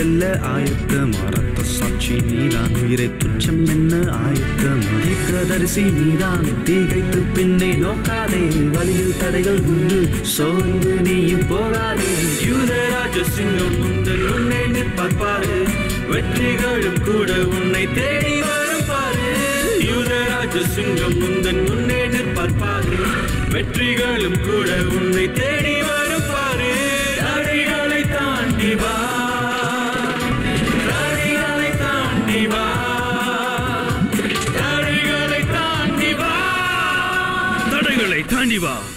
செல்ல ஆயத்தம் மரத்த சாட்சி நீதான். உயிரை துச்சம் என்ன ஆயத்தம் தீர்க்கதரிசி நீதான். தீகைத்து பின்னை நோக்காதே. வழியில் தடைகள் உண்டு. சோர்ந்து நீயும் போகாதே. யூதராஜ சிங்கம் முந்தன் உன்னை நிற்பாரு வெற்றிகளும் கூட உன்னை தேடி வரும் பாரு. யூதராஜ சிங்கம் முந்தன் உன்னை நிற்பாரு வெற்றிகளும் கூட உன்னை தேடி வரும் தடைகளை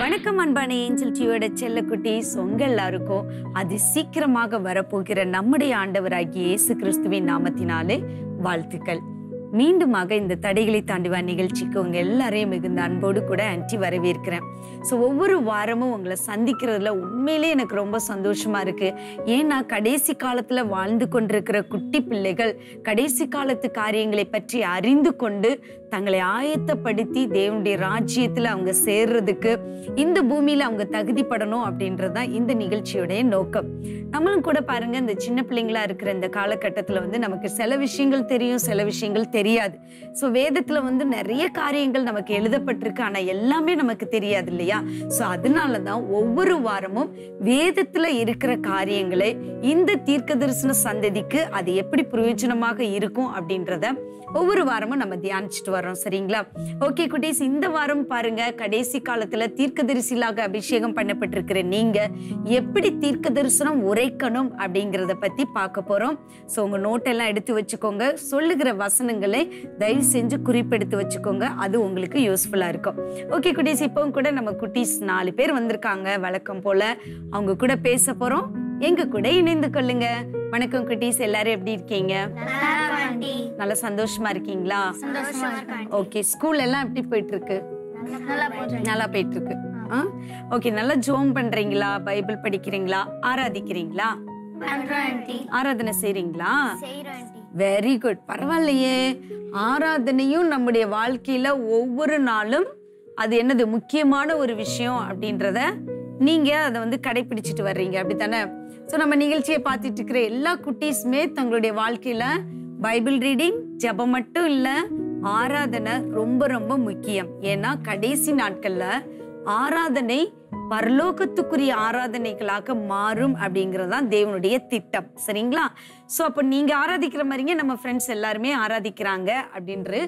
வணக்கம் அன்பான ஏஞ்சல் டிவியோட செல்லக்குட்டீஸ் உங்க எல்லாருக்கும் அது சீக்கிரமாக வரப்போகிற நம்முடைய ஆண்டவராகிய இயேசு கிறிஸ்துவின் நாமத்தினாலே வாழ்த்துக்கள். மீண்டுமாக இந்த தடைகளை தாண்டுவா நிகழ்ச்சிக்கு. உங்க எல்லாரையும் மிகுந்த அன்போடு கூட ஆன்டி வரவேற்கிறேன். ஸோ ஒவ்வொரு வாரமும் உங்களை சந்திக்கிறதுல உண்மையிலே எனக்கு ரொம்ப சந்தோஷமா இருக்கு. ஏன்னா கடைசி காலத்துல வாழ்ந்து கொண்டிருக்கிற குட்டி பிள்ளைகள் கடைசி காலத்து காரியங்களை பற்றி அறிந்து கொண்டு தங்களை ஆயத்தப்படுத்தி தேவனுடைய ராஜ்யத்துல அவங்க சேர்றதுக்கு இந்த பூமியில அவங்க தகுதிப்படணும் அப்படின்றது தான் இந்த நிகழ்ச்சியுடைய நோக்கம். நம்மளும் கூட பாருங்க இந்த சின்ன பிள்ளைங்களா இருக்கிற இந்த காலகட்டத்துல வந்து நமக்கு சில விஷயங்கள் தெரியும் சில விஷயங்கள் தெரியும் தெரியாது. ஸோ வேதத்தில் வந்து நிறைய காரியங்கள் நமக்கு எழுதப்பட்டிருக்கு. ஆனா எல்லாமே நமக்கு தெரியாது இல்லையா? ஸோ அதனால தான் ஒவ்வொரு வாரமும் வேதத்துல இருக்கிற காரியங்களை இந்த தீர்க்க தரிசன சந்ததிக்கு அது எப்படி பிரயோஜனமாக இருக்கும் அப்படின்றத ஒவ்வொரு வாரமும் நம்ம தியானிச்சுட்டு வரோம் சரிங்களா? ஓகே குட்டீஸ் இந்த வாரம் பாருங்க. கடைசி காலத்துல தீர்க்க தரிசிலாக அபிஷேகம் பண்ணப்பட்டிருக்கிற நீங்க எப்படி தீர்க்க தரிசனம் உரைக்கணும் அப்படிங்கறத பத்தி பார்க்க போறோம். ஸோ உங்க நோட்டெல்லாம் எடுத்து வச்சுக்கோங்க. சொல்லுகிற வசனங்கள் தயவு செஞ்சு குறிப்பெடுத்து வச்சுக்கோங்க. அது உங்களுக்கு யூஸ்ஃபுல்லா இருக்கும். ஓகே குட்டீஸ் இப்பவும் கூட நம்ம குட்டீஸ் நாலு பேர் வந்திருக்காங்க. வழக்கம் போல அவங்க கூட பேச போறோம். எங்க கூட இணைந்து கொள்ளுங்க. வணக்கம் குட்டீஸ். எல்லாரும் எப்படி இருக்கீங்க? நல்லா சந்தோஷமா இருக்கீங்களா? ஓகே ஸ்கூல் எல்லாம் எப்படி போயிட்டு இருக்கு. நல்லா போயிட்டு இருக்கு ஓகே நல்லா ஜோம் பண்றீங்களா? பைபிள் படிக்கிறீங்களா? ஆராதிக்கிறீங்களா? ஆராதனை செய்றீங்களா? வெரி குட் பரவாயில்லையே. ஆராதனையும் நம்முடைய வாழ்க்கையில ஒவ்வொரு நாளும் அது என்னது முக்கியமான ஒரு விஷயம் அப்படின்றத நீங்க அதை வந்து கடைபிடிச்சிட்டு வர்றீங்க. அப்படித்தானே? ஸோ நம்ம நிகழ்ச்சியை பார்த்துட்டு இருக்கிற எல்லா குட்டீஸுமே தங்களுடைய வாழ்க்கையில பைபிள் ரீடிங் ஜெபம் மட்டும் இல்லை ஆராதனை ரொம்ப ரொம்ப முக்கியம். ஏன்னா கடைசி நாட்கள்ல ஆராதனை பரலோகத்துக்குரிய ஆராதனைகளாக மாறும் அப்படிங்கிறது தான் தேவனுடைய திட்டம். சரிங்களா? ஸோ அப்போ நீங்க ஆராதிக்கிற மாதிரிங்க நம்ம ஃப்ரெண்ட்ஸ் எல்லாருமே ஆராதிக்கிறாங்க அப்படின்று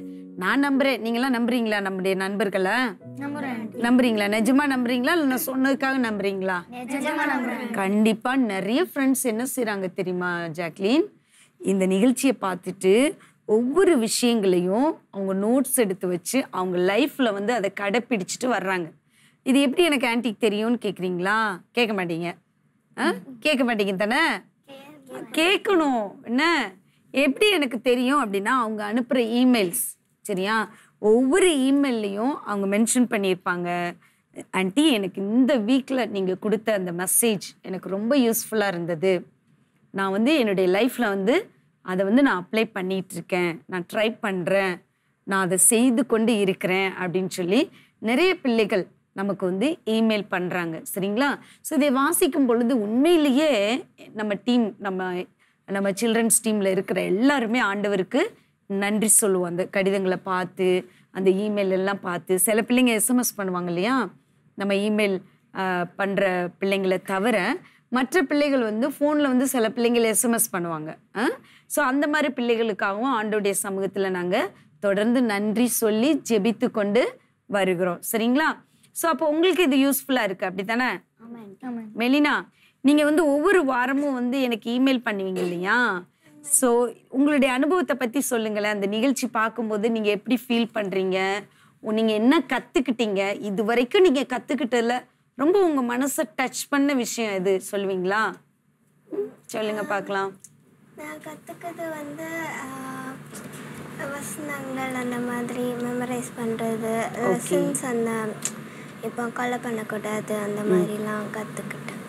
நான் நம்புறேன். நீங்களாம் நம்புறீங்களா நம்முடைய நண்பர்களை? நம்புறீங்களா? நிஜமா நம்புறீங்களா? இல்லை நான் சொன்னதுக்காக நம்புறீங்களா? கண்டிப்பா நிறைய ஃப்ரெண்ட்ஸ் என்ன செய்றாங்க தெரியுமா ஜாக்லின்? இந்த நிகழ்ச்சியை பார்த்துட்டு ஒவ்வொரு விஷயங்களையும் அவங்க நோட்ஸ் எடுத்து வச்சு அவங்க லைஃப்ல வந்து அதை கடைப்பிடிச்சிட்டு வர்றாங்க. இது எப்படி எனக்கு ஆன்டிக் தெரியும்னு கேட்குறீங்களா கேட்க மாட்டீங்க. ஆ? கேட்க மாட்டீங்க தானே? கேட்கணும். என்ன? எப்படி எனக்கு தெரியும் அப்படின்னா அவங்க அனுப்புகிற இமெயில்ஸ் சரியா? ஒவ்வொரு இமெயில்லையும் அவங்க மென்ஷன் பண்ணியிருப்பாங்க. ஆன்ட்டி எனக்கு இந்த வீக்கில் நீங்கள் கொடுத்த அந்த மெசேஜ் எனக்கு ரொம்ப யூஸ்ஃபுல்லாக இருந்தது. நான் வந்து என்னுடைய லைஃப்பில் வந்து அதை வந்து நான் அப்ளை பண்ணிகிட்ருக்கேன் இருக்கேன் நான் ட்ரை பண்ணுறேன் நான் அதை செய்து கொண்டு இருக்கிறேன் அப்படின்னு சொல்லி நிறைய பிள்ளைகள் நமக்கு வந்து இமெயில் பண்ணுறாங்க சரிங்களா? ஸோ இதை வாசிக்கும் பொழுது உண்மையிலேயே நம்ம டீம் நம்ம நம்ம சில்ட்ரன்ஸ் டீமில் இருக்கிற எல்லாருமே ஆண்டவருக்கு நன்றி சொல்லுவோம். அந்த கடிதங்களை பார்த்து அந்த இமெயில் எல்லாம் பார்த்து. சில பிள்ளைங்க எஸ்எம்எஸ் பண்ணுவாங்க இல்லையா? நம்ம இமெயில் பண்ணுற பிள்ளைங்களை தவிர மற்ற பிள்ளைகள் வந்து ஃபோனில் வந்து சில பிள்ளைங்கள் எஸ்எம்எஸ் பண்ணுவாங்க. ஸோ அந்த மாதிரி பிள்ளைகளுக்காகவும் ஆண்டோடைய சமூகத்தில் நாங்கள் தொடர்ந்து நன்றி சொல்லி ஜெபித்து கொண்டு வருகிறோம். சரிங்களா? ஸோ அப்போ உங்களுக்கு இது யூஸ்ஃபுல்லாக இருக்குது அப்படி தானே மெலினா நீங்கள் வந்து ஒவ்வொரு வாரமும் வந்து எனக்கு இமெயில் பண்ணுவீங்க இல்லையா? ஸோ உங்களுடைய அனுபவத்தை பற்றி சொல்லுங்களேன். அந்த நிகழ்ச்சி பார்க்கும்போது நீங்கள் எப்படி ஃபீல் பண்ணுறீங்க நீங்கள் என்ன கற்றுக்கிட்டீங்க இது வரைக்கும் நீங்கள் கற்றுக்கிட்டதில் ரொம்ப உங்கள் மனசை டச் பண்ண விஷயம் எது சொல்லுவீங்களா? சொல்லுங்க பார்க்கலாம். நான் கற்றுக்கிறது வந்து வசனங்கள் அந்த மாதிரி மெமரைஸ் பண்ணுறது லெசன்ஸ் அந்த இப்போ கொலை பண்ணக்கூடாது அந்த மாதிரிலாம் கற்றுக்கிட்டேன்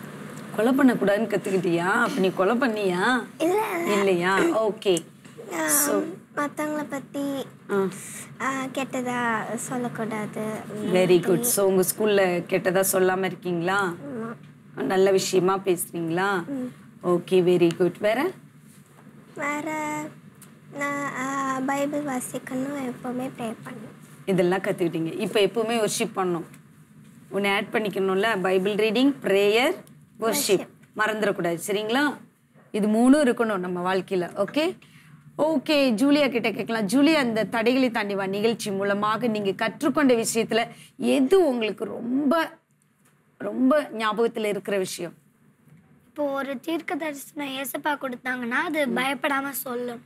கொலை பண்ணக்கூடாதுன்னு கற்றுக்கிட்டியா அப்போ நீ கொலை பண்ணியா? இல்லை இல்லையா? ஓகே. மற்றவங்கள பற்றி கெட்டதா சொல்லக்கூடாது. வெரி குட் ஸோ உங்கள் ஸ்கூலில் கெட்டதா சொல்லாமல் இருக்கீங்களா? நல்ல விஷயமா பேசுறீங்களா? ஓகே வெரி குட் வேற? வேறு நான் பைபிள் வாசிக்கணும் எப்போவுமே ப்ரே பண்ணுவேன் இதெல்லாம் கற்றுக்கிட்டீங்க இப்போ எப்பவுமே ஒர்ஷிப் பண்ணணும். உன்னை ஆட் பண்ணிக்கணும்ல? பைபிள் ரீடிங் ப்ரேயர் ஒர்ஷிப் மறந்துடக்கூடாது. சரிங்களா? இது மூணும் இருக்கணும் நம்ம வாழ்க்கையில். ஓகே ஓகே ஜூலியா கிட்ட கேட்கலாம். ஜூலியா அந்த தடைகளை தாண்டி வா. நிகழ்ச்சி மூலமாக நீங்கள் கற்றுக்கொண்ட விஷயத்தில் எது உங்களுக்கு ரொம்ப ரொம்ப ஞாபகத்தில் இருக்கிற விஷயம்? இப்போ ஒரு தீர்க்க தரிசனம் ஏசப்பா கொடுத்தாங்கன்னா அது பயப்படாம சொல்லணும்.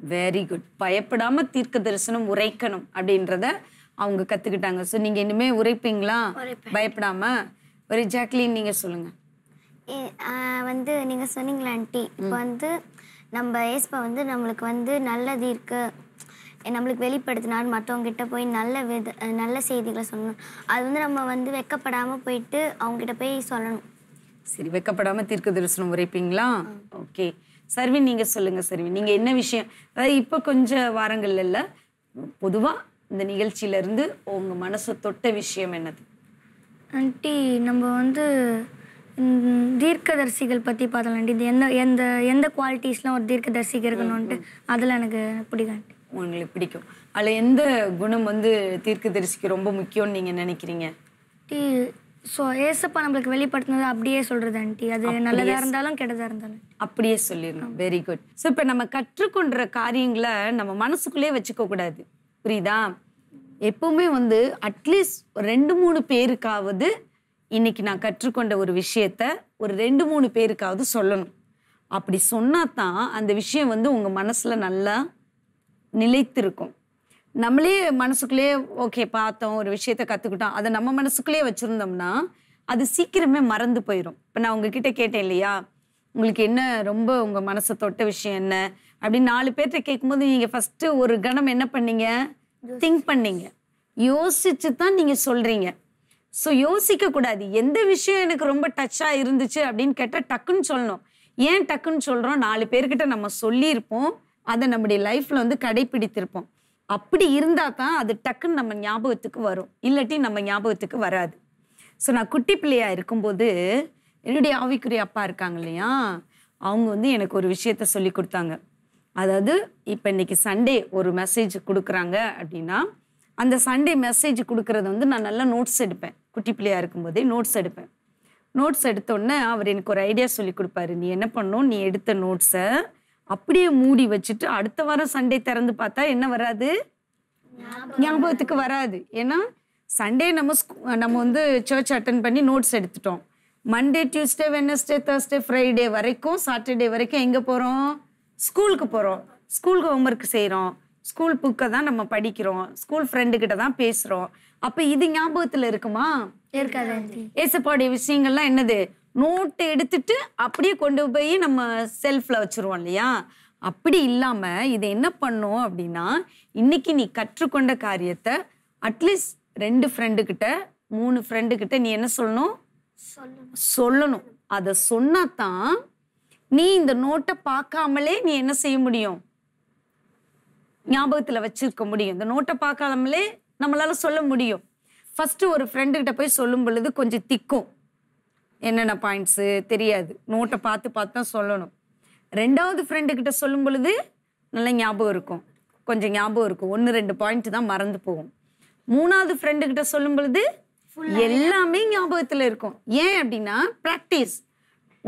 வெரி குட் பயப்படாம தீர்க்க தரிசனம் உரைக்கணும் அப்படின்றத அவங்க கத்துக்கிட்டாங்க. ஸோ நீங்க இனிமே உரைப்பீங்களா? பயப்படாம ஒரு ஜாக்லின் நீங்க சொல்லுங்க. ஏ- ஆ, வந்து நீங்கள் சொன்னீங்களா ஆண்டி. இப்போ வந்து நம்ம ஏசப்பா வந்து நம்மளுக்கு வந்து நல்லது இருக்கு. நம்மளுக்கு வெளிப்படுத்தினார் மற்றவங்ககிட்ட போய் நல்ல வித நல்ல செய்திகளை சொல்லணும். அது வந்து நம்ம வந்து வெக்கப்படாமல் போயிட்டு அவங்ககிட்ட போய் சொல்லணும். சரி வெக்கப்படாம தீர்க்க தரிசனம் உரைப்பீங்களா ஓகே. சர்வின் நீங்க சொல்லுங்க சர்வின். நீங்க என்ன விஷயம் அதாவது இப்போ கொஞ்ச வாரங்கள்ல இல்ல பொதுவா இந்த நிகழ்ச்சியில இருந்து உங்க மனசை தொட்ட விஷயம் என்னது? ஆண்டி நம்ம வந்து தீர்க்கதரிசிகள் பற்றி பார்த்தோம் ஆண்டி. இது எந்த எந்த எந்த குவாலிட்டிஸ்லாம் ஒரு தீர்க்கதரிசிக்கு இருக்கணும்ன்ட்டு அதில் எனக்கு பிடிக்கும் ஆண்டி. உங்களுக்கு பிடிக்கும். அதுல எந்த குணம் வந்து தீர்க்கதரிசிக்கு ரொம்ப முக்கியம்னு நீங்க நினைக்கிறீங்க? ஆண்டி ஸோ ஏசப்பா நம்மளுக்கு வெளிப்படுத்தினது அப்படியே சொல்கிறது ஆண்டி. அது நல்லதாக இருந்தாலும் கெட்டதாக இருந்தாலும். அப்படியே சொல்லிடணும். வெரி குட் ஸோ இப்போ நம்ம கற்றுக்கொண்ட காரியங்களை நம்ம மனசுக்குள்ளே வச்சுக்க கூடாது புரியுதா? எப்பவுமே வந்து அட்லீஸ்ட் ரெண்டு மூணு பேருக்காவது இன்னைக்கு நான் கற்றுக்கொண்ட ஒரு விஷயத்த ஒரு ரெண்டு மூணு பேருக்காவது சொல்லணும். அப்படி சொன்னா தான் அந்த விஷயம் வந்து உங்க மனசுல நல்லா நிலைத்திருக்கும். நம்மளே மனசுக்குள்ளேயே ஓகே பார்த்தோம் ஒரு விஷயத்த கற்றுக்கிட்டோம் அதை நம்ம மனசுக்குள்ளேயே வச்சுருந்தோம்னா அது சீக்கிரமே மறந்து போயிடும் இப்போ நான் உங்ககிட்ட கேட்டேன் இல்லையா? உங்களுக்கு என்ன ரொம்ப உங்கள் மனசை தொட்ட விஷயம் என்ன? அப்படின்னு நாலு பேர்கிட்ட கேட்கும்போது நீங்கள் ஃபஸ்ட்டு ஒரு கணம் என்ன பண்ணீங்க? திங்க் பண்ணீங்க. யோசிச்சு தான் நீங்கள் சொல்கிறீங்க ஸோ யோசிக்க கூடாது எந்த விஷயம் எனக்கு ரொம்ப டச்சாக இருந்துச்சு அப்படின்னு கேட்டால் டக்குன்னு சொல்லணும். ஏன் டக்குன்னு சொல்கிறோம் நாலு பேர்கிட்ட நம்ம சொல்லியிருப்போம். அதை நம்முடைய லைஃப்பில் வந்து கடைப்பிடித்திருப்போம் அப்படி இருந்தால் தான் அது டக்குன்னு நம்ம ஞாபகத்துக்கு வரும். இல்லாட்டி நம்ம ஞாபகத்துக்கு வராது. ஸோ நான் குட்டி பிள்ளையா இருக்கும்போது என்னுடைய ஆவிக்குரிய அப்பா இருக்காங்க இல்லையா? அவங்க வந்து எனக்கு ஒரு விஷயத்த சொல்லி கொடுத்தாங்க. அதாவது இப்போ இன்னைக்கு சண்டே ஒரு மெசேஜ் கொடுக்குறாங்க அப்படின்னா அந்த சண்டே மெசேஜ் கொடுக்கறது வந்து நான் நல்லா நோட்ஸ் எடுப்பேன். குட்டி பிள்ளையா இருக்கும்போதே நோட்ஸ் எடுப்பேன். நோட்ஸ் எடுத்தோடனே அவர் எனக்கு ஒரு ஐடியா சொல்லி கொடுப்பாரு. நீ என்ன பண்ணணும் நீ எடுத்த நோட்ஸை அப்படியே மூடி வச்சுட்டு அடுத்த வாரம் சண்டே திறந்து பார்த்தா என்ன வராது? ஞாபகத்துக்கு வராது. ஏன்னா சண்டே நம்ம ஸ்கூ- நம்ம வந்து சர்ச் அட்டன் பண்ணி நோட்ஸ் எடுத்துட்டோம். Monday Tuesday Wednesday Thursday Friday வரைக்கும் சாட்டர்டே வரைக்கும் எங்கே போகிறோம் ஸ்கூலுக்கு போகிறோம் ஸ்கூலுக்கு ஹோம்ஒர்க் செய்கிறோம் ஸ்கூல் புக்கை தான் நம்ம படிக்கிறோம். ஸ்கூல் ஃப்ரெண்டுக்கிட்ட தான் பேசுகிறோம் அப்போ இது ஞாபகத்தில் இருக்குமா? இருக்காது ஏசப்பாடைய விஷயங்கள்லாம் என்னது? நோட்டை எடுத்துட்டு அப்படியே கொண்டு போய் நம்ம செல்ஃப்ல வச்சிருவோம் இல்லையா? அப்படி இல்லாம இதை என்ன பண்ணும் அப்படின்னா இன்னைக்கு நீ கற்றுக்கொண்ட காரியத்தை அட்லீஸ்ட் ரெண்டு ஃப்ரெண்டு கிட்ட மூணு ஃப்ரெண்டு கிட்ட நீ என்ன சொல்லணும். சொல்லணும். அதை சொன்னாதான் நீ இந்த நோட்டை பார்க்காமலே நீ என்ன செய்ய முடியும்? ஞாபகத்துல வச்சிருக்க முடியும். இந்த நோட்டை பார்க்காமலே நம்மளால சொல்ல முடியும். ஃபர்ஸ்ட் ஒரு ஃப்ரெண்டு கிட்ட போய் சொல்லும் பொழுது கொஞ்சம் திக்கும். என்னென்ன பாயிண்ட்ஸு தெரியாது. நோட்டை பார்த்து பார்த்து தான் சொல்லணும். ரெண்டாவது ஃப்ரெண்டு கிட்ட சொல்லும் பொழுது நல்ல ஞாபகம் இருக்கும். கொஞ்சம் ஞாபகம் இருக்கும். ஒன்று ரெண்டு பாயிண்ட் தான் மறந்து போகும். மூணாவது ஃப்ரெண்டு கிட்ட சொல்லும் பொழுது எல்லாமே ஞாபகத்தில் இருக்கும். ஏன் அப்படின்னா ப்ராக்டிஸ்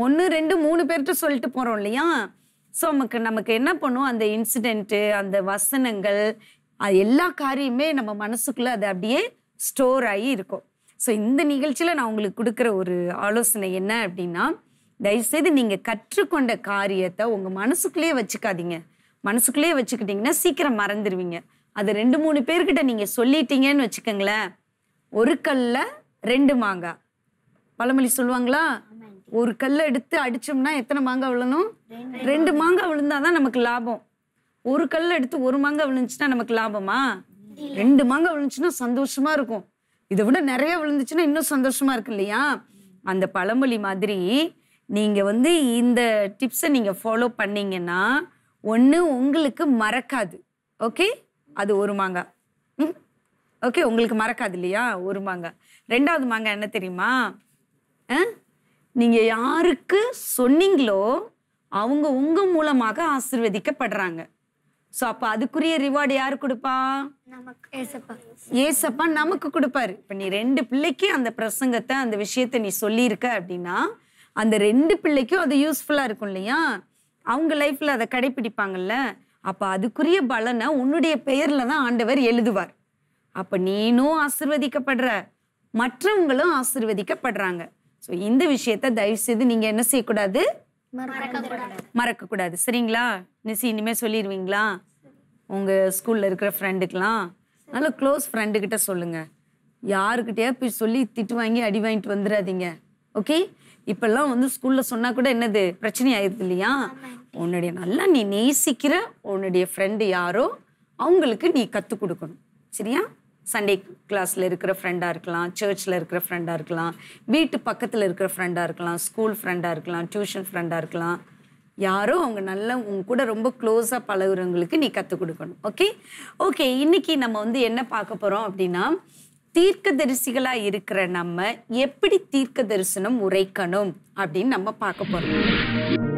ஒன்று ரெண்டு மூணு பேர்கிட்ட சொல்லிட்டு போகிறோம் இல்லையா? ஸோ நமக்கு நமக்கு என்ன பண்ணும்? அந்த இன்சிடெண்ட்டு அந்த வசனங்கள் அது எல்லா காரியமே நம்ம மனசுக்குள்ளே அது அப்படியே ஸ்டோர் ஆகி இருக்கும். ஸோ இந்த நிகழ்ச்சியில் நான் உங்களுக்கு கொடுக்குற ஒரு ஆலோசனை என்ன அப்படின்னா தயவுசெய்து நீங்கள் கற்றுக்கொண்ட காரியத்தை உங்கள் மனசுக்குள்ளேயே வச்சுக்காதீங்க. மனசுக்குள்ளேயே வச்சுக்கிட்டிங்கன்னா சீக்கிரம் மறந்துடுவீங்க அது ரெண்டு மூணு பேர்கிட்ட நீங்கள் சொல்லிட்டீங்கன்னு வச்சுக்கோங்களேன். ஒரு கல்லில் ரெண்டு மாங்காய். பழமொழி சொல்லுவாங்களா? ஒரு கல்லை எடுத்து அடிச்சோம்னா எத்தனை மாங்காய் விழணும்? ரெண்டு மாங்காய் விழுந்தாதான் நமக்கு லாபம். ஒரு கல் எடுத்து ஒரு மாங்காய் விழுந்துச்சுன்னா நமக்கு லாபமா? ரெண்டு மாங்காய் விழுந்துச்சுன்னா சந்தோஷமா இருக்கும். இதை விட நிறைய விழுந்துச்சுன்னா இன்னும் சந்தோஷமா இருக்கு இல்லையா? அந்த பழமொழி மாதிரி நீங்க வந்து இந்த டிப்ஸை நீங்க ஃபாலோ பண்ணீங்கன்னா ஒன்று உங்களுக்கு மறக்காது. ஓகே அது ஒரு மாங்காய் ம்? ஓகே உங்களுக்கு மறக்காது இல்லையா? ஒரு மாங்காய் ரெண்டாவது மாங்காய் என்ன தெரியுமா? ஆ? நீங்க யாருக்கு சொன்னீங்களோ அவங்க உங்க மூலமாக ஆசிர்வதிக்கப்படுறாங்க. ஸோ அப்போ அதுக்குரிய ரிவார்டு யாரு கொடுப்பா? நமக்கு. ஏசப்பா. ஏசப்பா நமக்கு கொடுப்பாரு. இப்போ நீ ரெண்டு பிள்ளைக்கு அந்த பிரசங்கத்தை அந்த விஷயத்த நீ சொல்லியிருக்க அப்படின்னா அந்த ரெண்டு பிள்ளைக்கும் அது யூஸ்ஃபுல்லா இருக்கும் இல்லையா? அவங்க லைஃப்ல அதை கடைபிடிப்பாங்கல்ல. அப்ப அதுக்குரிய பலனை உன்னுடைய பெயர்ல தான் ஆண்டவர் எழுதுவார். அப்ப நீனும் ஆசிர்வதிக்கப்படுற மற்றவங்களும் ஆசிர்வதிக்கப்படுறாங்க. ஸோ இந்த விஷயத்த தயவு செய்து நீங்க என்ன செய்யக்கூடாது? மறக்க கூடாது சரிங்களா? நிசி இனிமே சொல்லிடுவீங்களா? உங்க ஸ்கூல்ல இருக்கிற ஃப்ரெண்டுக்கெல்லாம் நல்ல க்ளோஸ் ஃப்ரெண்டு கிட்ட சொல்லுங்க. யாருக்கிட்டயா போய் சொல்லி திட்டு வாங்கி அடி வாங்கிட்டு வந்துடாதீங்க ஓகே இப்பெல்லாம் வந்து ஸ்கூல்ல சொன்னா கூட என்னது? பிரச்சனை ஆயிடுது இல்லையா? உன்னுடைய நல்லா நீ நேசிக்கிற உன்னுடைய ஃப்ரெண்டு யாரோ அவங்களுக்கு நீ கற்றுக் கொடுக்கணும். சரியா? சண்டே கிளாஸில் இருக்கிற ஃப்ரெண்டாக இருக்கலாம் சர்ச்சில் இருக்கிற ஃப்ரெண்டாக இருக்கலாம் வீட்டு பக்கத்தில் இருக்கிற ஃப்ரெண்டாக இருக்கலாம் ஸ்கூல் ஃப்ரெண்டாக இருக்கலாம் டியூஷன் ஃப்ரெண்டாக இருக்கலாம். யாரோ அவங்க நல்ல உங்க கூட ரொம்ப க்ளோஸாக பழகுறவங்களுக்கு நீ கற்றுக் கொடுக்கணும். ஓகே ஓகே இன்னைக்கு நம்ம வந்து என்ன பார்க்க போகிறோம் அப்படின்னா தீர்க்க தரிசிகளாக இருக்கிற நம்ம எப்படி தீர்க்க தரிசனம் உரைக்கணும் அப்படின்னு நம்ம பார்க்க போகிறோம்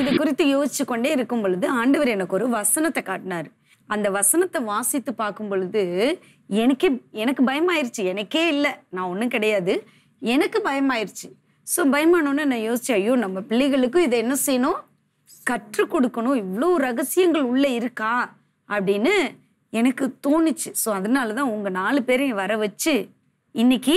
இது குறித்து யோசிச்சு கொண்டே இருக்கும் பொழுது ஆண்டவர் எனக்கு ஒரு வசனத்தை காட்டினார். அந்த வசனத்தை வாசித்து பார்க்கும் பொழுது எனக்கே எனக்கு பயமாயிருச்சு. எனக்கே இல்லை. நான் ஒன்றும் கிடையாது. எனக்கு பயமாயிருச்சு. ஸோ பயமானோன்னு நான் யோசிச்சேன் ஐயோ நம்ம பிள்ளைகளுக்கும் இதை என்ன செய்யணும்? கற்றுக் கொடுக்கணும். இவ்வளோ ரகசியங்கள் உள்ளே இருக்கா? அப்படின்னு எனக்கு தோணுச்சு. ஸோ அதனால தான் உங்கள் நாலு பேரையும் வர வச்சு இன்னைக்கு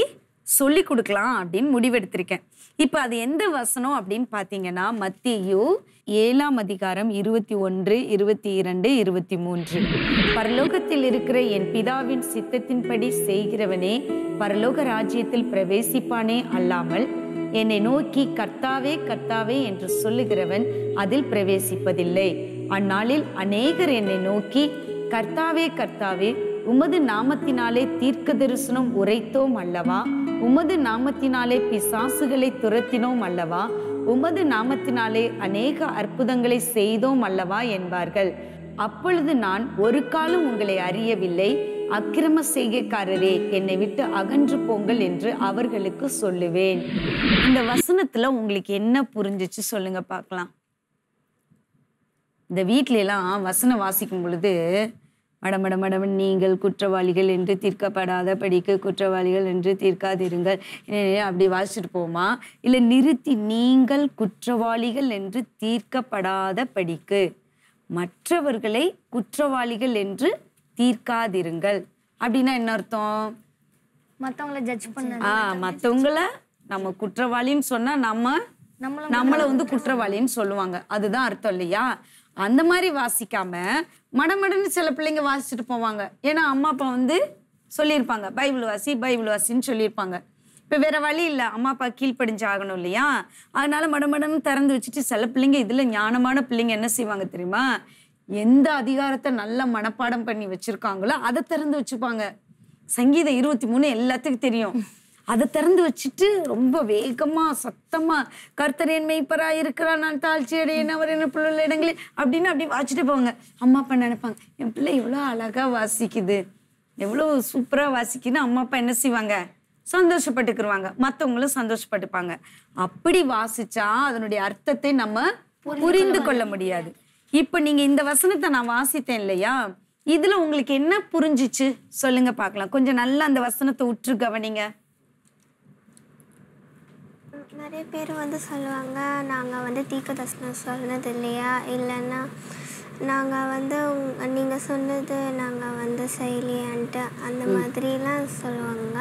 சொல்லி கொடுக்கலாம் அப்படின்னு முடிவெடுத்திருக்கேன். இப்போ அது எந்த வசனம் அப்படின்னு பார்த்தீங்கன்னா மத்தியு ஏழாம் அதிகாரம் இருபத்தி ஒன்று இருபத்தி இரண்டு இருபத்தி மூன்று. பரலோகத்தில் இருக்கிற என் பிதாவின் சித்தத்தின்படி செய்கிறவனே பரலோக ராஜ்யத்தில் பிரவேசிப்பானே அல்லாமல் என்னை நோக்கி கர்த்தாவே கர்த்தாவே என்று சொல்லுகிறவன் அதில் பிரவேசிப்பதில்லை. அந்நாளில் அநேகர் என்னை நோக்கி கர்த்தாவே கர்த்தாவே உமது நாமத்தினாலே தீர்க்க தரிசனம் உரைத்தோம் அல்லவா? உமது நாமத்தினாலே பிசாசுகளை துரத்தினோம் அல்லவா? உமது நாமத்தினாலே அநேக அற்புதங்களை செய்தோம் அல்லவா என்பார்கள். அப்பொழுது நான் ஒரு காலம் உங்களை அறியவில்லை. அக்கிரம செய்கைக்காரரே என்னை விட்டு அகன்று போங்கள் என்று அவர்களுக்கு சொல்லுவேன். இந்த வசனத்துல உங்களுக்கு என்ன புரிஞ்சுச்சு சொல்லுங்க பார்க்கலாம். இந்த வீட்ல எல்லாம் வசனம் வாசிக்கும் பொழுது மடமட மடமன் நீங்கள் குற்றவாளிகள் என்று தீர்க்கப்படாத படிக்க குற்றவாளிகள் என்று தீர்க்காதிருங்கள். அப்படி வாசிச்சுட்டு போமா இல்லை நிறுத்தி நீங்கள் குற்றவாளிகள் என்று தீர்க்கப்படாத படிக்கு மற்றவர்களை குற்றவாளிகள் என்று தீர்க்காதிருங்கள். அப்படின்னா என்ன அர்த்தம்? மற்றவங்கள ஜட்ஜ் பண்ண ஆ மத்தவங்கள நம்ம குற்றவாளின்னு சொன்னா நம்ம நம்மள வந்து குற்றவாளின்னு சொல்லுவாங்க. அதுதான் அர்த்தம் இல்லையா? அந்த மாதிரி வாசிக்காம மடமடன்னு சில பிள்ளைங்க வாசிச்சுட்டு போவாங்க. ஏன்னா அம்மா அப்பா வந்து சொல்லியிருப்பாங்க பைபிள் வாசி பைபிள் வாசின்னு சொல்லியிருப்பாங்க. இப்போ வேற வழி இல்லை. அம்மா அப்பா கீழ்ப்படிஞ்சு ஆகணும் இல்லையா? அதனால மடமடன்னு திறந்து வச்சுட்டு சில பிள்ளைங்க இதில் ஞானமான பிள்ளைங்க என்ன செய்வாங்க தெரியுமா? எந்த அதிகாரத்தை நல்ல மனப்பாடம் பண்ணி வச்சிருக்காங்களோ அதை திறந்து வச்சுப்பாங்க. சங்கீதம் இருபத்தி மூணு எல்லாத்துக்கும் தெரியும். அதை திறந்து வச்சுட்டு ரொம்ப வேகமா சத்தமா கர்த்தரேன் மெய்ப்பரா இருக்கிறா நான் தாழ்ச்சி அடையேன் அவர் என்ன பிள்ளை இடங்களே அப்படின்னு அப்படி வாசிட்டு போவாங்க. அம்மா அப்பா நினைப்பாங்க என் பிள்ளை இவ்வளோ அழகா வாசிக்குது. எவ்வளோ சூப்பரா வாசிக்குதுன்னு அம்மா அப்பா என்ன செய்வாங்க? சந்தோஷப்பட்டுக்கிருவாங்க. மற்றவங்களும் சந்தோஷப்பட்டுப்பாங்க. அப்படி வாசிச்சா அதனுடைய அர்த்தத்தை நம்ம புரிந்து கொள்ள முடியாது. இப்போ நீங்க இந்த வசனத்தை நான் வாசித்தேன் இல்லையா? இதுல உங்களுக்கு என்ன புரிஞ்சிச்சு? சொல்லுங்க பார்க்கலாம். கொஞ்சம் நல்லா அந்த வசனத்தை உற்று கவனிங்க. நிறைய பேர் வந்து சொல்லுவாங்க நாங்கள் வந்து தீர்க்க தரிசனம் சொன்னது இல்லையா? இல்லைன்னா நாங்கள் வந்து நீங்கள் சொன்னது நாங்கள் வந்து செய்யலையான்ட்டு அந்த மாதிரிலாம் சொல்லுவாங்க.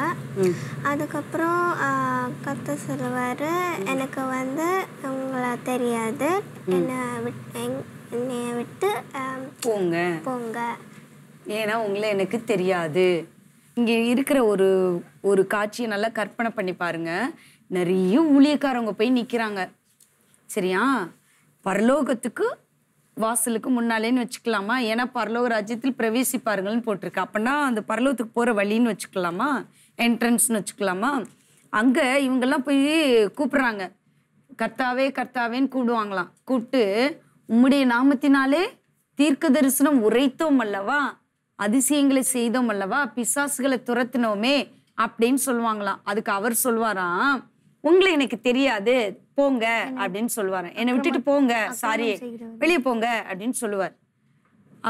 அதுக்கப்புறம் கற்று சொல்லுவார் எனக்கு வந்து உங்களை தெரியாது. என்னை விட் என்னைய விட்டு போங்க. போங்க. ஏன்னா உங்களை எனக்கு தெரியாது. இங்க இருக்கிற ஒரு ஒரு காட்சியை நல்லா கற்பனை பண்ணி பாருங்க. நிறைய ஊழியக்காரவங்க போய் நிற்கிறாங்க சரியா? பரலோகத்துக்கு வாசலுக்கு முன்னாலேன்னு வச்சுக்கலாமா? ஏன்னா பரலோக ராஜ்யத்தில் பிரவேசிப்பார்கள்னு போட்டிருக்கு. அப்படின்னா அந்த பரலோகத்துக்கு போகிற வழின்னு வச்சுக்கலாமா? என்ட்ரன்ஸ்னு வச்சுக்கலாமா? அங்கே இவங்கெல்லாம் போய் கூப்பிட்றாங்க. கர்த்தாவே கர்த்தாவேன்னு கூடுவாங்களாம். கூப்பிட்டு உம்முடைய நாமத்தினாலே தீர்க்க தரிசனம் உரைத்தோம் அல்லவா? அதிசயங்களை செய்தோம் அல்லவா? பிசாசுகளை துரத்தினோமே அப்படின்னு சொல்லுவாங்களாம். அதுக்கு அவர் சொல்வாராம் உங்களை எனக்கு தெரியாது போங்க அப்படின்னு சொல்லுவாராம் என்னை விட்டுட்டு போங்க சாரி வெளியே போங்க அப்படின்னு சொல்லுவார்.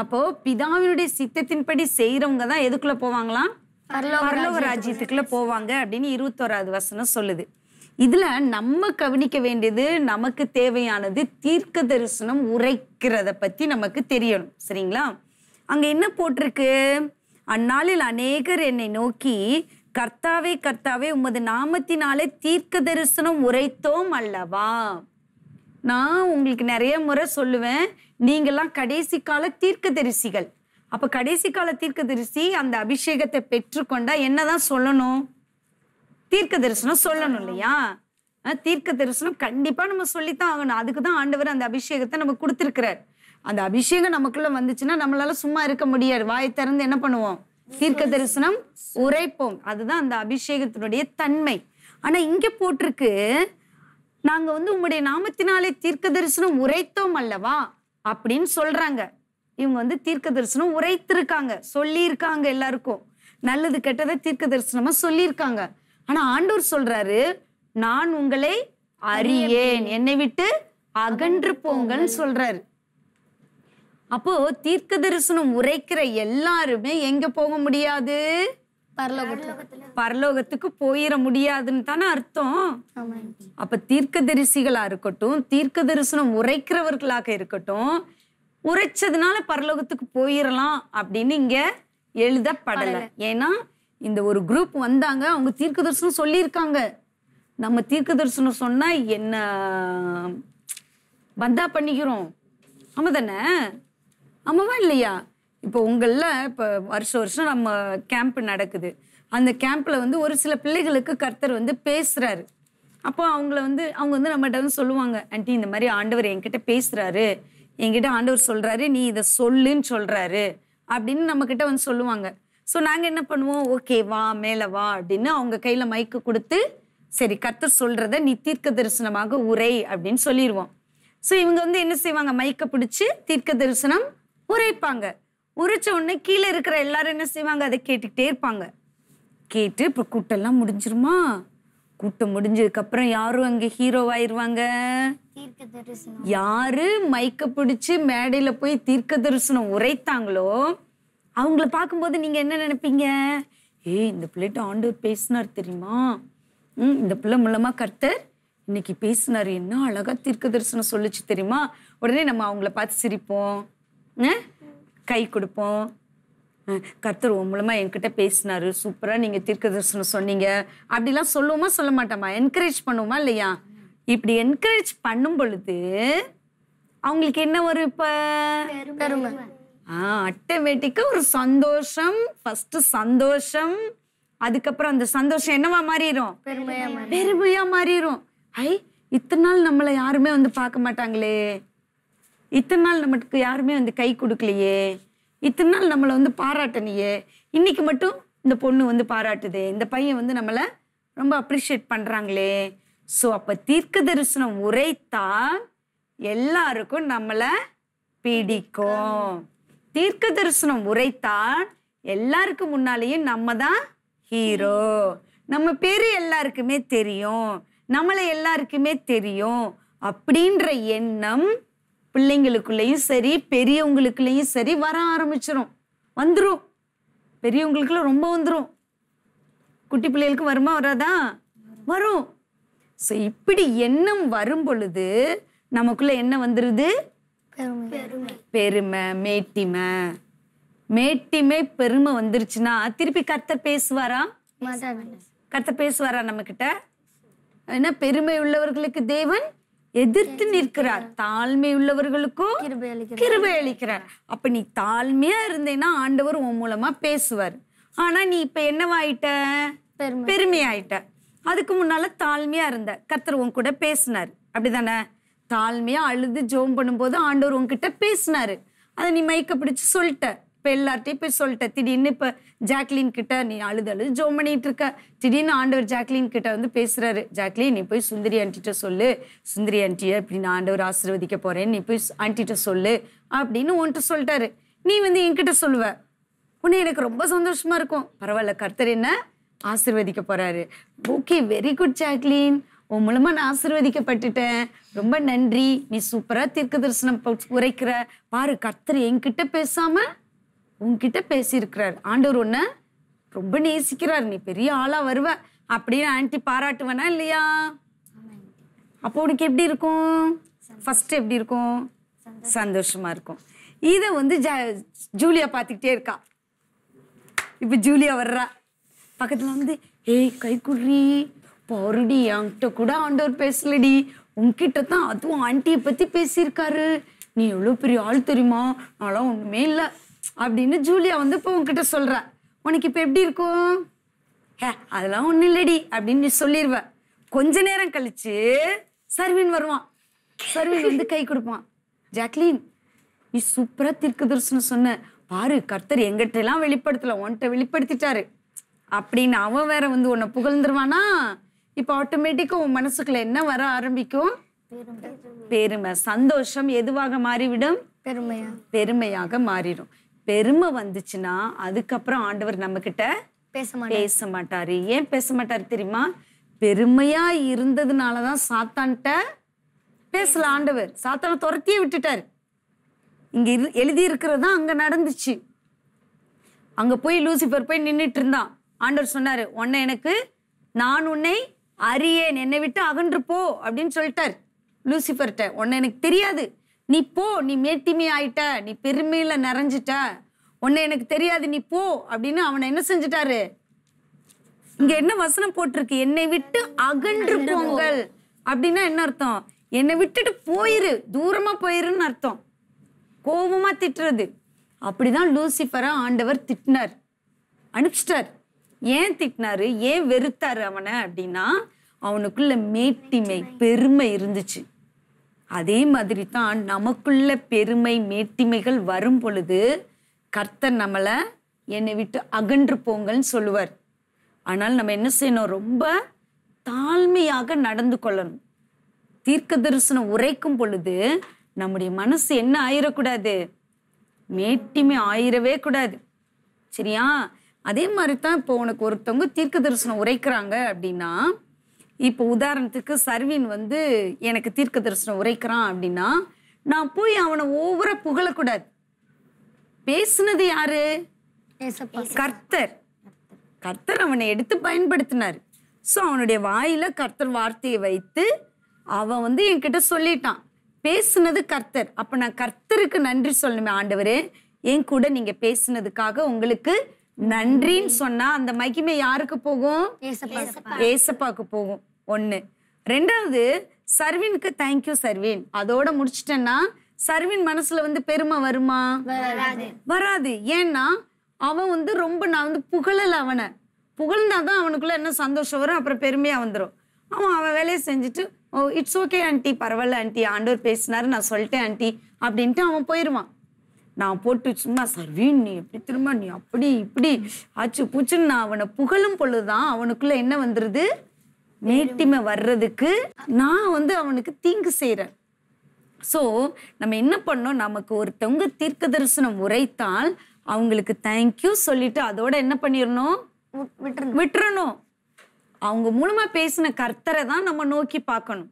அப்போ பிதாவினுடைய சித்தத்தின்படி செய்யறவங்க தான் எதுக்குள்ள போவாங்களாம்? பரலோக ராஜ்யத்துக்குள்ள போவாங்க அப்படின்னு இருபத்தோராவது வசனம் சொல்லுது. இதுல நம்ம கவனிக்க வேண்டியது நமக்கு தேவையானது தீர்க்க தரிசனம் உரைக்கிறத பத்தி நமக்கு தெரியணும். சரிங்களா? அங்க என்ன போட்டிருக்கு? அந்நாளில் அநேகர் என்னை நோக்கி கர்த்தாவே கர்த்தாவே உமது நாமத்தினாலே தீர்க்க தரிசனம் உரைத்தோம் அல்லவா? நான் உங்களுக்கு நிறைய முறை சொல்லுவேன். நீங்கள்லாம் கடைசி கால தீர்க்கதரிசிகள். அப்போ கடைசி கால தீர்க்கதரிசி அந்த அபிஷேகத்தை பெற்றுக்கொண்டா என்னதான் சொல்லணும்? தீர்க்க தரிசனம் சொல்லணும் இல்லையா? தீர்க்க தரிசனம் கண்டிப்பா நம்ம சொல்லித்தான் ஆகணும். அதுக்கு தான் ஆண்டவர் அந்த அபிஷேகத்தை நம்ம கொடுத்துருக்கிறார். அந்த அபிஷேகம் நமக்குள்ள வந்துச்சுன்னா நம்மளால சும்மா இருக்க முடியாது. வாயை திறந்து என்ன பண்ணுவோம்? தீர்க்க தரிசனம் உரைப்போம். அதுதான் அந்த அபிஷேகத்தினுடைய தன்மை. ஆனா இங்க போட்டிருக்கு நாங்க வந்து உங்களுடைய நாமத்தினாலே தீர்க்க தரிசனம் உரைத்தோம் அல்லவா? அப்படின்னு சொல்றாங்க. இவங்க வந்து தீர்க்க தரிசனம் உரைத்திருக்காங்க. சொல்லியிருக்காங்க எல்லாருக்கும். நல்லது கெட்டதை தீர்க்க தரிசனமா சொல்லியிருக்காங்க. ஆனா ஆண்டோர் சொல்றாரு நான் உங்களை அறியேன். என்னை விட்டு அகன்று போங்கன்னு சொல்றாரு. அப்போ தீர்க்க தரிசனம் உரைக்கிற எல்லாருமே எங்க போக முடியாது? பரலோகத்துக்கு போயிட முடியாதுன்னு தானே அர்த்தம். அப்ப தீர்க்க தரிசிகளா இருக்கட்டும் தீர்க்க தரிசனம் உரைக்கிறவர்களாக இருக்கட்டும் உரைச்சதுனால பரலோகத்துக்கு போயிடலாம் அப்படின்னு இங்க எழுதப்படல ஏன்னா இந்த ஒரு குரூப் வந்தாங்க அவங்க தீர்க்க தரிசனம் சொல்லியிருக்காங்க. நம்ம தீர்க்க தரிசனம் சொன்னா என்ன பந்தா பண்ணிக்கிறோம். ஆமா தானே? ஆமாவா இல்லையா? இப்போ உங்களில் இப்போ வருஷம் வருஷம் நம்ம கேம்ப் நடக்குது. அந்த கேம்ப்ல வந்து ஒரு சில பிள்ளைகளுக்கு கர்த்தர் வந்து பேசுறாரு. அப்போ அவங்கள வந்து அவங்க வந்து நம்மகிட்ட வந்து சொல்லுவாங்க ஆண்டி இந்த மாதிரி ஆண்டவர் என்கிட்ட பேசுறாரு. என்கிட்ட ஆண்டவர் சொல்றாரு நீ இதை சொல்லுன்னு சொல்றாரு. அப்படின்னு நம்ம கிட்ட வந்து சொல்லுவாங்க. ஸோ நாங்கள் என்ன பண்ணுவோம்? ஓகே வா மேலே வா அப்படின்னு அவங்க கையில் மைக்கு கொடுத்து சரி கர்த்தர் சொல்றத நீ தீர்க்க தரிசனமாக உரை அப்படின்னு சொல்லிடுவோம் ஸோ இவங்க வந்து என்ன செய்வாங்க? மைக்கை பிடிச்சி தீர்க்க தரிசனம் உரைப்பாங்க. உரைச்ச உடனே கீழே இருக்கிற எல்லாரும் என்ன செய்வாங்க? அதை கேட்டுக்கிட்டே இருப்பாங்க. கேட்டு இப்போ கூட்டம்லாம் முடிஞ்சிருமா? கூட்டம் முடிஞ்சதுக்கு அப்புறம் யாரும் அங்கே ஹீரோவாயிருவாங்க யாரு மைக்க பிடிச்சு மேடையில போய் தீர்க்க தரிசனம் உரைத்தாங்களோ அவங்கள பார்க்கும்போது நீங்க என்ன நினைப்பீங்க? ஏய் இந்த பிள்ளைகிட்ட ஆண்டவர் பேசினார் தெரியுமா? ம் இந்த பிள்ளை மூலமா கர்த்தர் இன்னைக்கு பேசினார். என்ன அழகா தீர்க்க தரிசனம் சொல்லுச்சு தெரியுமா? உடனே நம்ம அவங்கள பார்த்து சிரிப்போம். கை கொடுப்போம். கர்த்தர் உன் மூலமா என்கிட்ட பேசினாரு. சூப்பரா நீங்க தீர்க்க தரிசனம் சொன்னீங்க. அப்படிலாம் சொல்லுவோமா சொல்ல மாட்டோமா? என்கரேஜ் பண்ணுவோமா இல்லையா? இப்படி என்கரேஜ் பண்ணும் பொழுது அவங்களுக்கு என்ன வரும் இப்ப? பெருமை. ஆட்டோமேட்டிக்கா ஒரு சந்தோஷம். ஃபர்ஸ்ட் சந்தோஷம். அதுக்கப்புறம் அந்த சந்தோஷம் என்னவா மாறிடும் பெருமையா பெருமையா மாறிடும் ஐ இத்தனை நாள் நம்மளை யாருமே வந்து பார்க்க மாட்டாங்களே. இத்தனை நாள் நமக்கு யாருமே வந்து கை கொடுக்கலையே. இத்தனை நாள் நம்மளை வந்து பாராட்டலையே இன்னைக்கு மட்டும் இந்த பொண்ணு வந்து பாராட்டுதே. இந்த பையன் வந்து நம்மளை ரொம்ப அப்ரிஷியேட் பண்ணுறாங்களே ஸோ அப்போ தீர்க்க தரிசனம் உரைத்தா எல்லாருக்கும் நம்மளை பிடிக்கும். தீர்க்க தரிசனம் உரைத்தால் எல்லாருக்கும் முன்னாலேயும் நம்ம தான் ஹீரோ நம்ம பேரு எல்லாருக்குமே தெரியும். நம்மளை எல்லாருக்குமே தெரியும். அப்படின்ற எண்ணம் பிள்ளைங்களுக்குள்ளேயும் சரி பெரியவங்களுக்குள்ளேயும் சரி வர ஆரம்பிச்சிரும். வந்துரும். பெரியவங்களுக்குள்ள ரொம்ப வந்துரும். குட்டி பிள்ளைகளுக்கு வருமா வராதா? வரும். ஸோ இப்படி எண்ணம் வரும் பொழுது நமக்குள்ள என்ன வந்துருது? பெருமை. பெருமை. மேட்டிமை. மேட்டிமை பெருமை வந்துருச்சுன்னா திருப்பி கர்த்தர் பேசுவாரா? கர்த்தர் பேசுவாரா நம்ம கிட்ட ஏன்னா பெருமை உள்ளவர்களுக்கு தேவன்? எதிர்த்து நிற்கிறார். தாழ்மை உள்ளவர்களுக்கும் கிருபை அளிக்கிறார். அப்ப நீ தாழ்மையா இருந்தேன்னா ஆண்டவர் உன் மூலமா பேசுவார். ஆனா நீ இப்ப என்னவாயிட்ட? பெருமை. பெருமையாயிட்ட. அதுக்கு முன்னால தாழ்மையா இருந்த. கர்த்தர் உன் கூட பேசினார். அப்படிதானே? தாழ்மையா அழுது ஜோம் பண்ணும்போது ஆண்டவர் உன்கிட்ட பேசினாரு. அதை நீ மைக்க பிடிச்சு சொல்லிட்ட. இப்ப எல்லார்ட்டையும் போய் சொல்லிட்டேன். திடீர்னு இப்ப ஜாக்லின் கிட்ட நீ அழுது அழுது ஜோம் பண்ணிட்டு இருக்க. திடீர்னு ஆண்டவர் ஜாக்லின் கிட்ட வந்து பேசுறாரு. ஜாக்லின் நீ போய் சுந்தரி ஆண்டிட்ட சொல்லு. சுந்தரி ஆண்டிய இப்படி நான் ஆண்டவர் ஆசீர்வதிக்க போறேன். நீ போய் ஆண்டிட்ட சொல்லு அப்படின்னு உன்ட்டு சொல்லிட்டாரு. நீ வந்து என்கிட்ட சொல்லுவ. உன்னை எனக்கு ரொம்ப சந்தோஷமா இருக்கும். பரவாயில்ல கர்த்தர் என்ன ஆசிர்வதிக்க போறாரு. Okay very good Jacqueline. உன் மூலமா நான் ஆசிர்வதிக்கப்பட்டுட்டேன். ரொம்ப நன்றி. நீ சூப்பரா தீர்க்க தரிசனம் உரைக்கிற. பாரு கர்த்தர் என்கிட்ட பேசாம உன்கிட்ட பேசியிருக்கிறார். ஆண்டவர் உன்னை ரொம்ப நேசிக்கிறார். நீ பெரிய ஆளா வருவ. அப்படின்னு ஆன்ட்டி பாராட்டுவனா இல்லையா? அப்போ உனக்கு எப்படி இருக்கும்? ஃபர்ஸ்ட் எப்படி இருக்கும்? சந்தோஷமா இருக்கும். இதை வந்து ஜ- ஜூலியா பார்த்துக்கிட்டே இருக்கா. இப்போ ஜூலியா வர்றா. பக்கத்தில் வந்து ஏய் கை குடுறி. பாருடி என்கிட்ட கூட ஆண்டவர் பேசலடி. உன்கிட்ட தான் அதுவும் ஆண்டியை பற்றி பேசியிருக்காரு. நீ எவ்வளோ பெரிய ஆள் தெரியுமா? நான்லாம் ஒன்றுமே இல்லை. அப்படின்னு ஜூலியா வந்து இப்போ உன்கிட்ட சொல்றா. உனக்கு இப்போ எப்படி இருக்கும்? ஹே அதெல்லாம் ஒன்றும் இல்லடி அப்படின்னு நீ சொல்லிடுவ கொஞ்ச நேரம் கழிச்சு சர்வின் வருவான். சர்வின் வந்து கை கொடுப்பான். ஜாக்லின் நீ சூப்பரா தீர்க்க தரிசனம் சொன்ன. பாரு கர்த்தர் எங்கிட்ட எல்லாம் வெளிப்படுத்தல உன்கிட்ட வெளிப்படுத்திட்டாரு. அப்படின்னு அவன் வேற வந்து உன்னை புகழ்ந்துருவானா? இப்போ ஆட்டோமேட்டிக்கா உன் மனசுக்குள்ள என்ன வர ஆரம்பிக்கும்? பெருமை. சந்தோஷம் எதுவாக மாறிவிடும்? பெருமையா. பெருமையாக மாறிடும். பெருமை வந்துச்சுன்னா அதுக்கப்புறம் ஆண்டவர் நம்ம கிட்ட பேச மாட்டாரு. ஏன் பேச மாட்டாரு தெரியுமா? பெருமையா இருந்ததுனாலதான் சாத்தான்ட்ட பேசல ஆண்டவர். சாத்தானை துரத்தியே விட்டுட்டாரு. இங்க இரு எழுதி இருக்கிறதா அங்க நடந்துச்சு. அங்க போய் லூசிஃபர் போய் நின்னுட்டு இருந்தான். ஆண்டவர் சொன்னாரு உன்னை எனக்கு நான் உன்னை அறியேன். என்னை விட்டு அகன்று போ. அப்படின்னு சொல்லிட்டார் லூசிஃபர்ட்ட உன்னை எனக்கு தெரியாது. நீ போ நீ மேட்டிமை ஆயிட்ட நீ பெருமையில நிறைஞ்சிட்ட. உன்னை எனக்கு தெரியாது நீ போ அப்படின்னு அவனை என்ன செஞ்சுட்டாரு? இங்க என்ன வசனம் போட்டிருக்கு? என்னை விட்டு அகன்று போங்கள். அப்படின்னா என்ன அர்த்தம்? என்னை விட்டுட்டு போயிரு தூரமா போயிருன்னு அர்த்தம். கோபமா திட்டுறது. அப்படிதான் லூசிஃபரை ஆண்டவர் திட்டினார். அனுப்பிச்சிட்டார். ஏன் திட்டினாரு? ஏன் வெறுத்தாரு அவனை அப்படின்னா அவனுக்குள்ள மேட்டிமை பெருமை இருந்துச்சு. அதே மாதிரி தான் நமக்குள்ள பெருமை மேட்டிமைகள் வரும் பொழுது கர்த்தர் நம்மளை என்னை விட்டு அகன்று போங்கள்னு சொல்லுவார். ஆனால் நம்ம என்ன செய்யணும்? ரொம்ப தாழ்மையாக நடந்து கொள்ளணும். தீர்க்க தரிசனம் உரைக்கும் பொழுது நம்முடைய மனசு என்ன ஆயிடக்கூடாது மேட்டிமை ஆயிரவே கூடாது. சரியா? அதே மாதிரி தான் இப்போ உனக்கு ஒருத்தவங்க தீர்க்க தரிசனம் உரைக்கிறாங்க அப்படின்னா இப்போ உதாரணத்துக்கு சர்வின் வந்து எனக்கு தீர்க்க தரிசனம் உரைக்கிறான் அப்படின்னா நான் போய் அவனை ஓவரா புகழக்கூடாது. பேசுனது யாரு? கர்த்தர். கர்த்தர் அவனை எடுத்து பயன்படுத்தினார். ஸோ அவனுடைய வாயில கர்த்தர் வார்த்தையை வைத்து அவன் வந்து என்கிட்ட சொல்லிட்டான். பேசுனது கர்த்தர். அப்ப நான் கர்த்தருக்கு நன்றி சொல்லணுமே ஆண்டவரே. என் கூட நீங்க பேசுனதுக்காக உங்களுக்கு நன்றின்னு சொன்னா அந்த மகிமை யாருக்கு போகும்? ஏசப்பா. ஏசப்பாக்கு போகும். ஒண்ணு. ரெண்டாவது சர்வினுக்கு தேங்க்யூ சர்வின். அதோட முடிச்சிட்டேன்னா சர்வின் மனசுல வந்து பெருமை வருமா? வராது. ஏன்னா அவன் வந்து ரொம்ப நான் வந்து புகழல அவனை. புகழ்ந்தாதான் அவனுக்குள்ள என்ன சந்தோஷம் வரும் அப்புறம் பெருமையா வந்துடும் அவன் அவன் வேலையை செஞ்சுட்டு ஓ இட்ஸ் ஓகே ஆண்டி பரவாயில்ல ஆண்டி ஆண்டவர் பேசினாரு. நான் சொல்லிட்டேன் ஆண்டி அப்படின்ட்டு அவன் போயிடுவான் நான் போட்டு சும்மா சர்வீன் நீ எப்படி திரும்ப நீ அப்படி இப்படி ஆச்சு பூச்சுன்னு நான் அவனை புகழும் பொழுதுதான் அவனுக்குள்ள என்ன வந்துருது? மேட்டிமை வர்றதுக்கு நான் வந்து அவனுக்கு தீங்கு செய்றேன். ஸோ நம்ம என்ன பண்ணோம்? நமக்கு ஒருத்தவங்க தீர்க்க தரிசனம் உரைத்தால் அவங்களுக்கு தேங்க்யூ சொல்லிட்டு அதோட என்ன பண்ணிடணும் விட்டுறணும். அவங்க மூலமா பேசின கர்த்தரை தான் நம்ம நோக்கி பார்க்கணும்.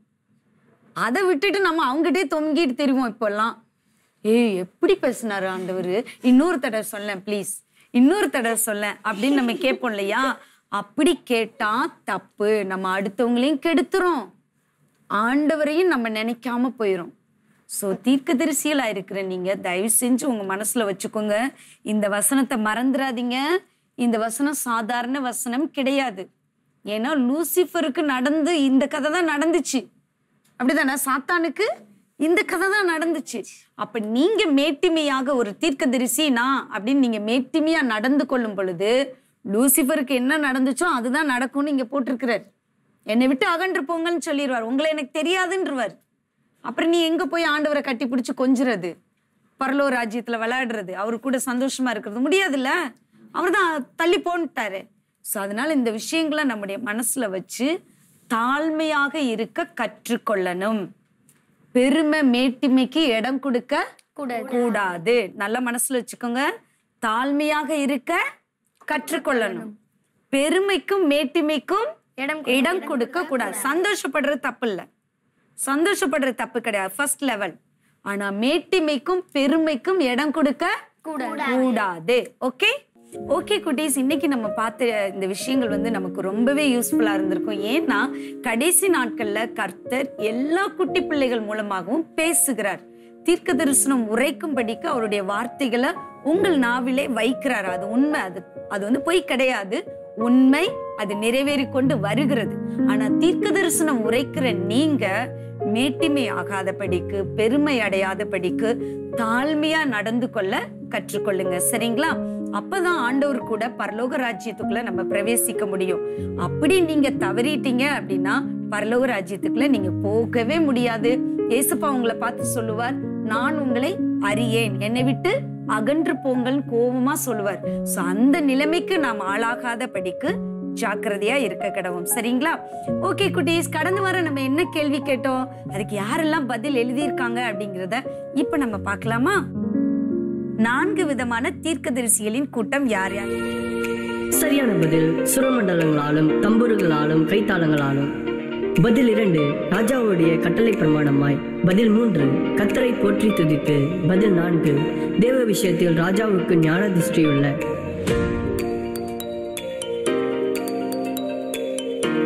அதை விட்டுட்டு நம்ம அவங்ககிட்டே தொங்கிட்டு தெரிவோம் இப்போல்லாம். ஏய் எப்படி பேசினாரு ஆண்டவர்? இன்னொரு தடவை சொல்லேன் ப்ளீஸ் இன்னொரு தடவை சொல்லேன் அப்படின்னு நம்ம கேட்போம் இல்லையா? அப்படி கேட்டா தப்பு. நம்ம அடுத்தவங்களையும் கெடுத்துறோம் ஆண்டவரையும் நம்ம நினைக்காம போயிடும் ஸோ தீர்க்கதரிசிகளா இருக்கிற நீங்க தயவு செஞ்சு உங்க மனசுல வச்சுக்கோங்க. இந்த வசனத்தை மறந்துடாதீங்க இந்த வசனம் சாதாரண வசனம் கிடையாது. ஏன்னா லூசிஃபருக்கு நடந்து இந்த கதை தான் நடந்துச்சு. அப்படிதானே சாத்தானுக்கு? இந்த கதை தான் நடந்துச்சு. அப்ப நீங்க மேட்டிமையாக ஒரு தீர்க்கதரிசி நான் அப்படின்னு நீங்க மேட்டிமையா நடந்து கொள்ளும் பொழுது லூசிஃபருக்கு என்ன நடந்துச்சோ அதுதான் நடக்கும்னு இங்க போட்டிருக்கிறார். என்னை விட்டு அகன்று போங்கன்னு சொல்லிடுவார். உங்களை எனக்கு தெரியாதுன்றவர். அப்புறம் நீ எங்க போய் ஆண்டவரை கட்டி பிடிச்சு கொஞ்சுறது? பரலோ ராஜ்யத்துல விளையாடுறது. அவரு கூட சந்தோஷமா இருக்கிறது முடியாதுல்ல? அவர் தான் தள்ளி போன்ட்டாரு. ஸோ அதனால இந்த விஷயங்களை நம்முடைய மனசுல வச்சு தாழ்மையாக இருக்க கற்றுக்கொள்ளணும். பெருமை மேட்டிமைக்கு இடம் கொடுக்க கூடாது. நல்ல மனசுல வச்சுக்கோங்க. தாழ்மையாக இருக்க கற்றுக்கொள்ளணும். பெருமைக்கும் மேட்டிமைக்கும் இடம் இடம் கொடுக்க கூடாது. சந்தோஷப்படுறது தப்பு இல்ல. சந்தோஷப்படுறது தப்பு கிடையாது. ஃபர்ஸ்ட் லெவல் ஆனா மேட்டிமைக்கும் பெருமைக்கும் இடம் கொடுக்க கூடாது. ஓகே ஓகே குட்டீஸ் இன்னைக்கு நம்ம பார்த்த இந்த விஷயங்கள் வந்து நமக்கு ரொம்பவே யூஸ்ஃபுல்லா இருந்திருக்கும். ஏன்னா கடைசி நாட்கள்ல கர்த்தர் எல்லா குட்டி பிள்ளைகள் மூலமாகவும் பேசுகிறார். தீர்க்க தரிசனம் உரைக்கும்படிக்கு அவருடைய வார்த்தைகளை உங்கள் நாவிலே வைக்கிறார். அது உண்மை அது அது வந்து பொய் கிடையாது. உண்மை அது நிறைவேறி கொண்டு வருகிறது. ஆனா தீர்க்க தரிசனம் உரைக்கிற நீங்க மேட்டிமை ஆகாதபடிக்கு பெருமை அடையாதபடிக்கு தாழ்மையா நடந்து கொள்ள கற்றுக்கொள்ளுங்க. சரிங்களா? அப்பதான் ஆண்டவர் கூட பரலோக ராஜ்யத்துக்குள்ள நம்ம பிரவேசிக்க முடியும். அப்படி நீங்க தவறிட்டீங்க அப்படின்னா பரலோக ராஜ்யத்துக்குள்ள நீங்க போகவே முடியாது. ஏசுப்பா உங்களை பார்த்து சொல்லுவார் நான் உங்களை அறியேன். என்னை விட்டு அகன்று போங்கள் கோபமா சொல்லுவார். சோ அந்த நிலைமைக்கு நாம் ஆளாகாத படிக்கு ஜாக்கிரதையா இருக்க கிடவும் சரிங்களா? ஓகே குட்டீஸ் கடந்த வாரம் நம்ம என்ன கேள்வி கேட்டோம்? அதுக்கு யாரெல்லாம் பதில் எழுதியிருக்காங்க அப்படிங்கிறத இப்ப நம்ம பார்க்கலாமா? நான்கு விதமான தீர்க்கதரிசிகளின் கூட்டம் யார் யார்? சரியான பதில் சுரமண்டலங்களாலும் தம்பூர்களாலும் கைத்தாளங்களாலும். பதில் இரண்டு ராஜாவுடைய கட்டளை பிரமாணமாய். பதில் மூன்று கத்தரை போற்றி துதித்து. பதில் நான்கு தேவ விஷயத்தில் ராஜாவுக்கு ஞான திருஷ்டியுள்ள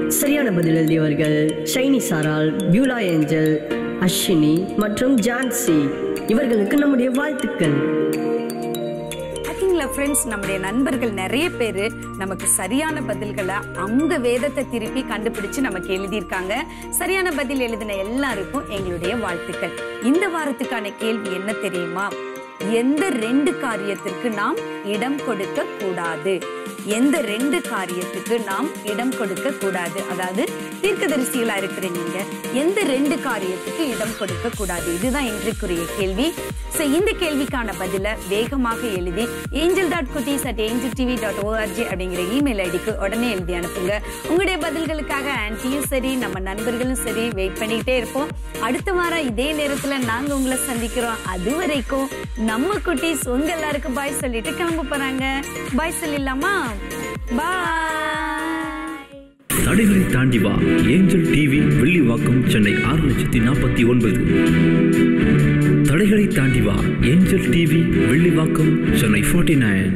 சரியான பதில் எழுதியவர்கள் ஷைனி சாரால் பியூலா ஏஞ்சல் அஸ்வினி மற்றும் ஜான்சி. இவர்களுக்கு நம்முடைய வாழ்த்துக்கள். ஃப்ரெண்ட்ஸ் நம்முடைய நண்பர்கள் நிறைய பேர் நமக்கு சரியான பதில்களை அவங்க வேதத்தை திருப்பி கண்டுபிடிச்சு நமக்கு எழுதியிருக்காங்க. சரியான பதில் எழுதின எல்லாருக்கும் எங்களுடைய வாழ்த்துக்கள். இந்த வாரத்துக்கான கேள்வி என்ன தெரியுமா? எந்த ரெண்டு காரியத்திற்கு நாம் இடம் கொடுக்க கூடாது எந்த ரெண்டு காரியத்துக்கு நாம் இடம் கொடுக்க கூடாது? அதாவது தீர்க்கதரிசிகளா இருக்கிற நீங்க எந்த ரெண்டு காரியத்துக்கு இடம் கொடுக்க கூடாது? இதுதான் இன்றைக்குரிய கேள்வி. சோ இந்த கேள்விக்கான பதில வேகமாக எழுதி ஏஞ்சல் டாட் குட்டீஸ் at angel TV dot ORG அப்படிங்கிற இமெயில் ஐடிக்கு உடனே எழுதி அனுப்புங்க. உங்களுடைய பதில்களுக்காக ஆன்ட்டியும் சரி நம்ம நண்பர்களும் சரி வெயிட் பண்ணிக்கிட்டே இருப்போம். அடுத்த வாரம் இதே நேரத்துல நாங்க உங்களை சந்திக்கிறோம். அது வரைக்கும் நம்ம குட்டீஸ் உங்க எல்லாருக்கும் பாய் சொல்லிட்டு கிளம்ப போறாங்க. பாய் சொல்லிடலாமா? தடைகளை தாண்டி வா. ஏஞ்சல் டிவி வெள்ளிவாக்கம் சென்னை ஆறு லட்சத்தி நாற்பத்தி ஒன்பது. தடைகளை தாண்டி வா. Angel TV Vellivakkam Chennai forty nine